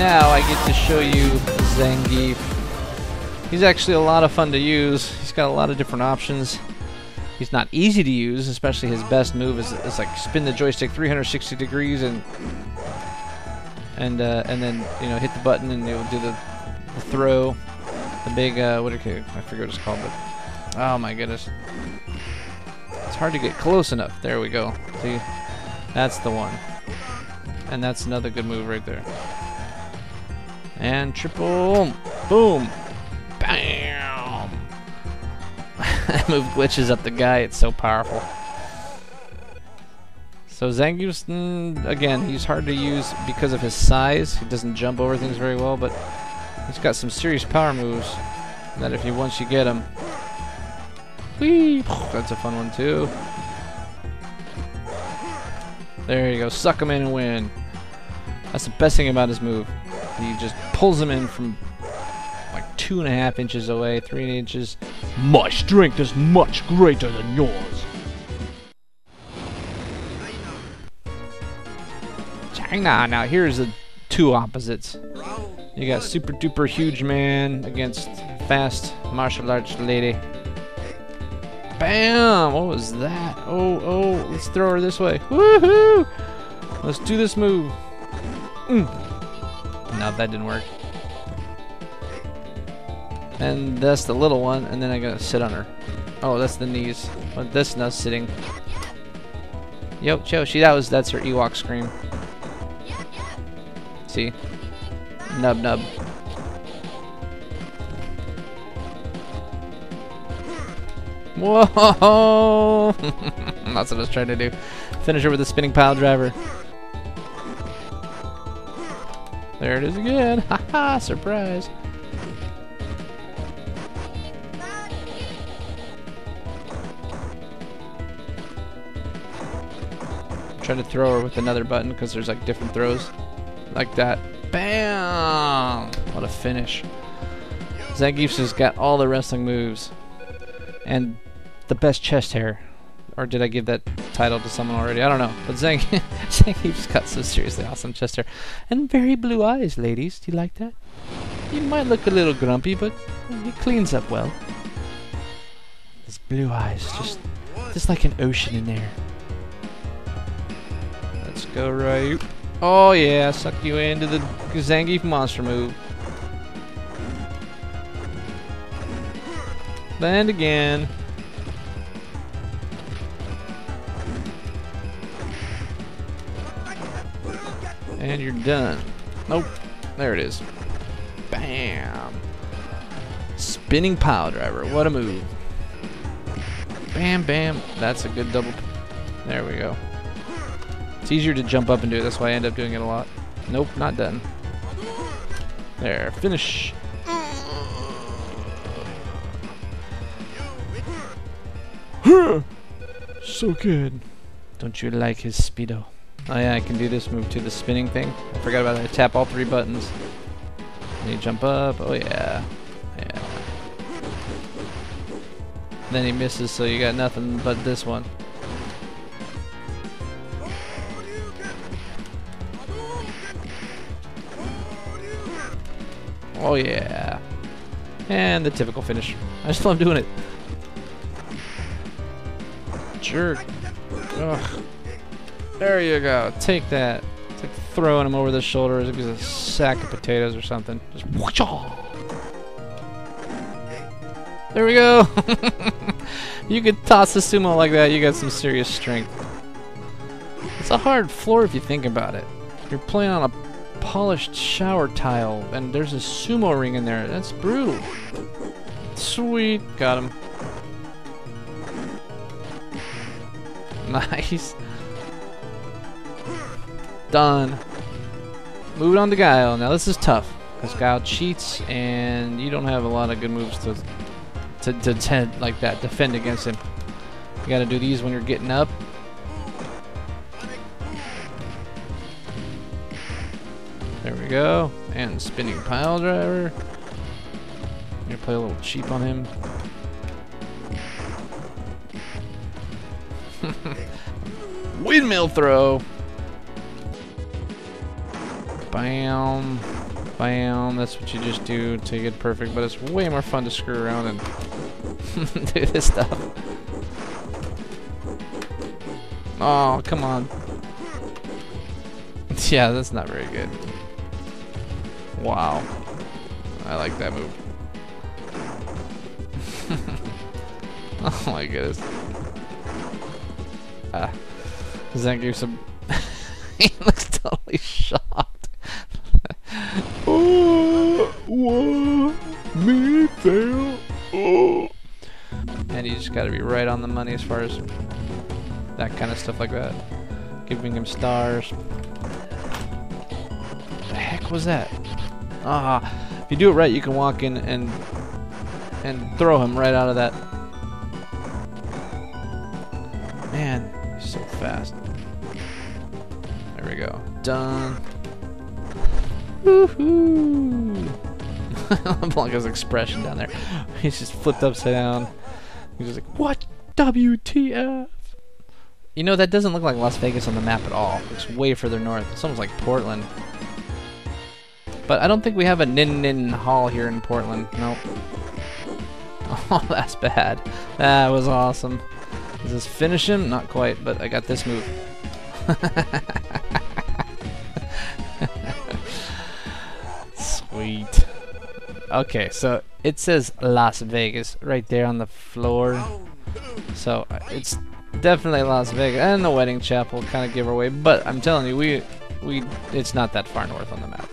now I get to show you Zangief. He's actually a lot of fun to use. He's got a lot of different options. He's not easy to use, especially his best move is, is like spin the joystick 360 degrees and and uh, and then you know hit the button and it'll do the, the throw, the big uh, what you, I forget what it's called, but oh my goodness, it's hard to get close enough. There we go. See, that's the one, and that's another good move right there. And triple, boom, bam. that move glitches up the guy. It's so powerful. So Zangief's, mm, again, he's hard to use because of his size. He doesn't jump over things very well, but he's got some serious power moves that if you once you get him, whee, that's a fun one too. There you go, suck him in and win. That's the best thing about his move. He just pulls him in from like two and a half inches away, three inches. My strength is much greater than yours. China. Now here's the two opposites. You got super duper huge man against fast martial arts lady. Bam! What was that? Oh, oh, let's throw her this way. Woohoo! Let's do this move. Mm. No, that didn't work. And that's the little one, and then I gotta sit on her. Oh, that's the knees. But that's not sitting. Yo, Cho, she that was that's her Ewok scream. See? Nub nub. Whoa! That's what I was trying to do. Finish her with a spinning pile driver. There it is again. Haha, surprise. Try to throw her with another button because there's like different throws. Like that. Bam! What a finish. Zangief's has got all the wrestling moves. And the best chest hair. Or did I give that title to someone already? I don't know. But Zang Zangief's got some seriously awesome chest hair. And very blue eyes, ladies. Do you like that? You might look a little grumpy, but he cleans up well. His blue eyes, just, just like an ocean in there. Let's go right. Oh yeah, suck you into the Zangief monster move. Land again. And you're done. Nope. There it is. Bam. Spinning pile driver. What a move. Bam, bam. That's a good double. There we go. It's easier to jump up and do it. That's why I end up doing it a lot. Nope, not done. There. Finish. So good. Don't you like his speedo? Oh yeah, I can do this move to the spinning thing. I forgot about that. I tap all three buttons. And you jump up. Oh yeah. Yeah. Then he misses, so you got nothing but this one. Oh yeah. And the typical finish. I just love doing it. Jerk. Ugh. There you go. Take that. It's like throwing him over the shoulder as if he's a sack of potatoes or something. Just There we go. you could toss a sumo like that. You got some serious strength. It's a hard floor if you think about it. You're playing on a polished shower tile, and there's a sumo ring in there. That's brutal. Sweet. Got him. Nice. Done. Moving on to Guile. Now this is tough because Guile cheats, and you don't have a lot of good moves to to to, to like that defend against him. You got to do these when you're getting up. There we go. And spinning pile driver. Gonna play a little cheap on him. Windmill throw. Bam. Bam, that's what you just do to get perfect, but it's way more fun to screw around and do this stuff. Oh, come on. Yeah, that's not very good. Wow. I like that move. oh my goodness. Ah. Zangief some... he looks gotta be right on the money as far as that kind of stuff like that. Giving him stars. What The heck was that? Ah, if you do it right, you can walk in and and throw him right out of that. Man, he's so fast. There we go. Done. Woohoo! Blanka's expression down there. He's just flipped upside down. He's just like, what? WTF? You know, that doesn't look like Las Vegas on the map at all. It looks way further north. It's almost like Portland. But I don't think we have a Nin Nin Hall here in Portland. Nope. Oh, that's bad. That was awesome. Does this finish him? Not quite, but I got this move. Okay, so it says Las Vegas right there on the floor. So uh, it's definitely Las Vegas, and the wedding chapel kind of give away. But I'm telling you, we we it's not that far north on the map.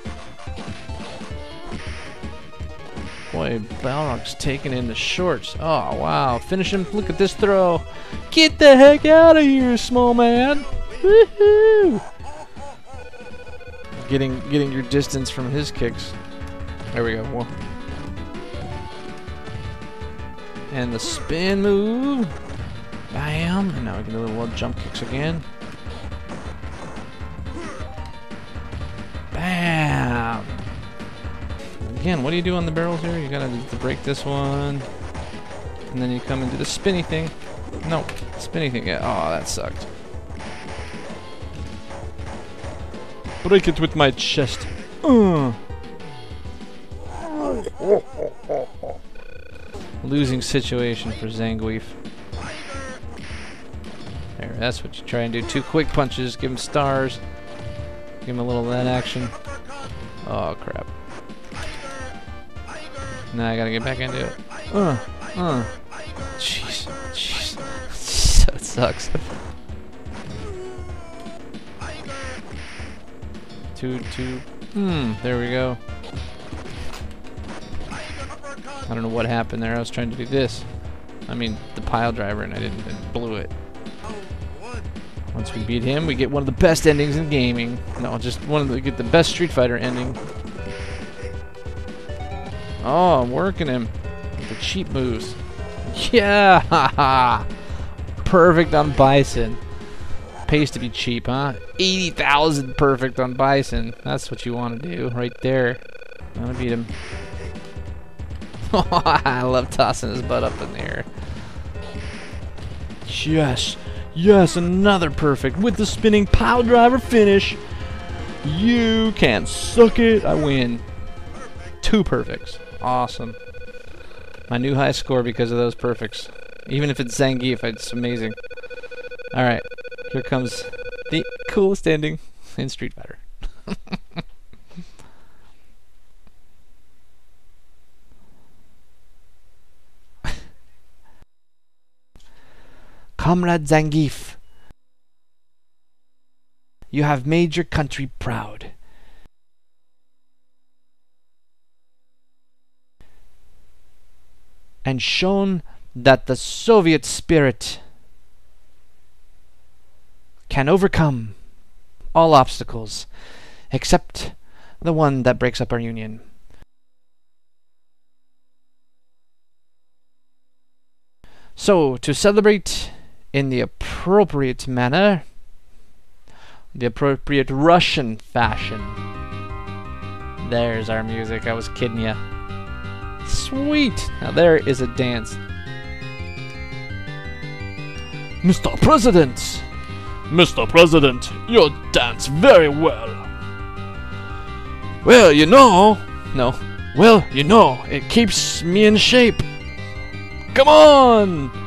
Boy, Balrog's taking in the shorts. Oh wow! Finish him! Look at this throw! Get the heck out of here, small man! Woohoo! Getting getting your distance from his kicks. There we go. And the spin move. Bam! And now we can do the little jump kicks again. Bam! Again, what do you do on the barrels here? You gotta break this one. And then you come and do the spinny thing. No, spinny thing. Yeah. Oh, that sucked. Break it with my chest. Uh. Losing situation for Zangief. There, that's what you try and do. Two quick punches, give him stars. Give him a little that action. Oh, crap. Now I gotta get back into it. Uh, uh. Jeez, jeez. that sucks. Two, two. Hmm, there we go. I don't know what happened there. I was trying to do this. I mean, the pile driver, and I didn't. I blew it. Once we beat him, we get one of the best endings in gaming. No, just one of the get the best Street Fighter ending. Oh, I'm working him. The cheap moves. Yeah! perfect on Bison. Pays to be cheap, huh? 80,000 perfect on Bison. That's what you want to do right there. I'm gonna beat him. I love tossing his butt up in the air. Yes, yes, another perfect with the spinning pile driver finish. You can suck it. I win. Two perfects. Awesome. My new high score because of those perfects. Even if it's Zangief, it's amazing. Alright, here comes the coolest ending in Street Fighter. Comrade Zangief, you have made your country proud. and shown that the Soviet spirit can overcome all obstacles except the one that breaks up our union. So, to celebrate in the appropriate manner, the appropriate Russian fashion, there's our music. I was kidding you. Sweet! Now there is a dance. Mr. President! Mr. President, you dance very well. Well, you know, No. Well, you know, it keeps me in shape. Come on!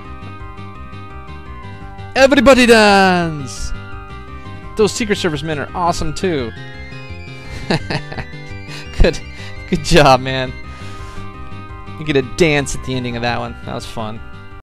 Everybody dance! Those Secret Service men are awesome too. good, good job, man. You get a dance at the ending of that one. That was fun.